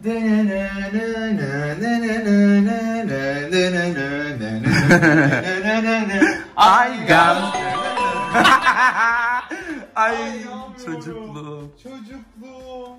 Ay gam. Ay çocukluğum. Çocukluğum.